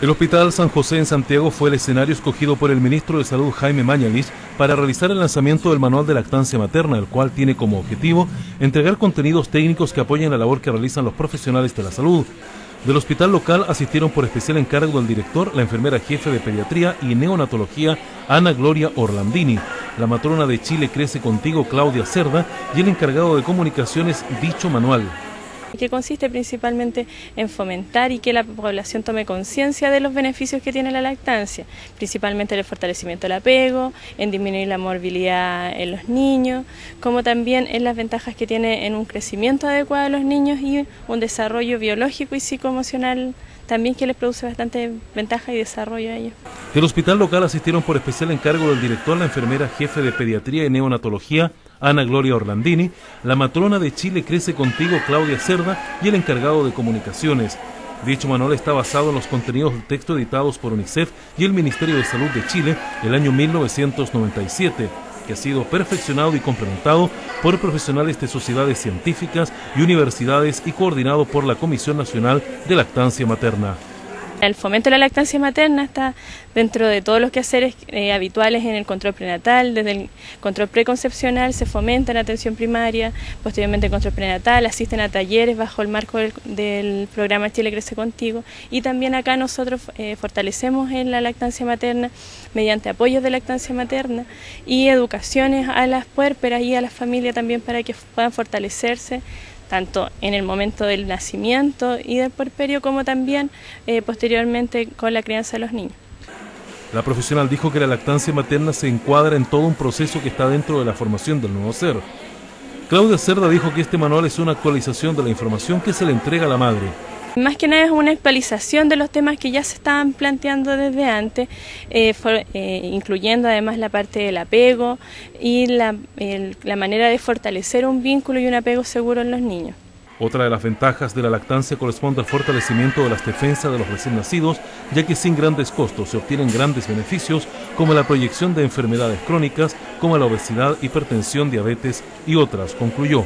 El Hospital San José en Santiago fue el escenario escogido por el ministro de Salud Jaime Mañalich para realizar el lanzamiento del manual de lactancia materna, el cual tiene como objetivo entregar contenidos técnicos que apoyen la labor que realizan los profesionales de la salud. Del hospital local asistieron por especial encargo del director, la enfermera jefe de pediatría y neonatología Ana Gloria Orlandini, la matrona de Chile Crece Contigo Claudia Cerda y el encargado de comunicaciones dicho manual que consiste principalmente en fomentar y que la población tome conciencia de los beneficios que tiene la lactancia, principalmente en el fortalecimiento del apego, en disminuir la morbilidad en los niños, como también en las ventajas que tiene en un crecimiento adecuado de los niños y un desarrollo biológico y psicoemocional también que les produce bastante ventaja y desarrollo a ellos. Del hospital local asistieron por especial encargo del director, la enfermera jefe de pediatría y neonatología, Ana Gloria Orlandini, la matrona de Chile Crece Contigo, Claudia Cerda, y el encargado de comunicaciones. Dicho manual está basado en los contenidos de texto editados por UNICEF y el Ministerio de Salud de Chile el año 1997 que ha sido perfeccionado y complementado por profesionales de sociedades científicas y universidades y coordinado por la Comisión Nacional de Lactancia Materna. El fomento de la lactancia materna está dentro de todos los quehaceres eh, habituales en el control prenatal, desde el control preconcepcional se fomenta en atención primaria, posteriormente el control prenatal, asisten a talleres bajo el marco del, programa Chile Crece Contigo. Y también acá nosotros eh, fortalecemos en la lactancia materna mediante apoyos de lactancia materna y educaciones a las puérperas y a las familias también para que puedan fortalecerse tanto en el momento del nacimiento y del puerperio como también eh, posteriormente con la crianza de los niños. La profesional dijo que la lactancia materna se encuadra en todo un proceso que está dentro de la formación del nuevo ser. Claudia Cerda dijo que este manual es una actualización de la información que se le entrega a la madre. Más que nada es una actualización de los temas que ya se estaban planteando desde antes, eh, eh, incluyendo además la parte del apego y la, la manera de fortalecer un vínculo y un apego seguro en los niños. Otra de las ventajas de la lactancia corresponde al fortalecimiento de las defensas de los recién nacidos, ya que sin grandes costos se obtienen grandes beneficios como la proyección de enfermedades crónicas como la obesidad, hipertensión, diabetes y otras, concluyó.